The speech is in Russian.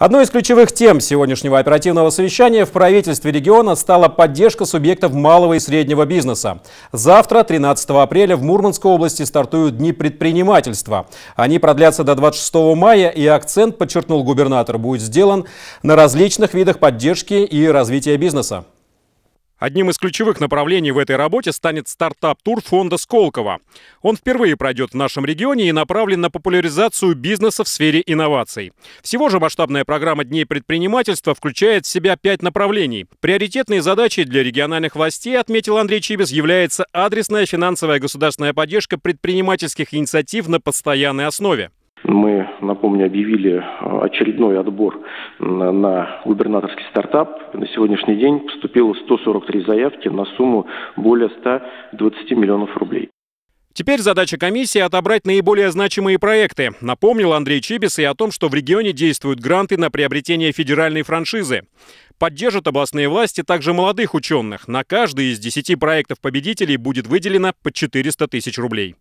Одной из ключевых тем сегодняшнего оперативного совещания в правительстве региона стала поддержка субъектов малого и среднего бизнеса. Завтра, 13 апреля, в Мурманской области стартуют Дни предпринимательства. Они продлятся до 26 мая, и акцент, подчеркнул губернатор, будет сделан на различных видах поддержки и развития бизнеса. Одним из ключевых направлений в этой работе станет стартап-тур фонда Сколково. Он впервые пройдет в нашем регионе и направлен на популяризацию бизнеса в сфере инноваций. Всего же масштабная программа Дней предпринимательства включает в себя пять направлений. Приоритетной задачей для региональных властей, отметил Андрей Чибис, является адресная финансовая государственная поддержка предпринимательских инициатив на постоянной основе. Мы, напомню, объявили э, очередной отбор на губернаторский стартап. На сегодняшний день поступило 143 заявки на сумму более 120 миллионов рублей. Теперь задача комиссии – отобрать наиболее значимые проекты. Напомнил Андрей Чибис и о том, что в регионе действуют гранты на приобретение федеральной франшизы. Поддержат областные власти также молодых ученых. На каждый из 10 проектов победителей будет выделено по 400 тысяч рублей.